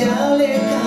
जाले का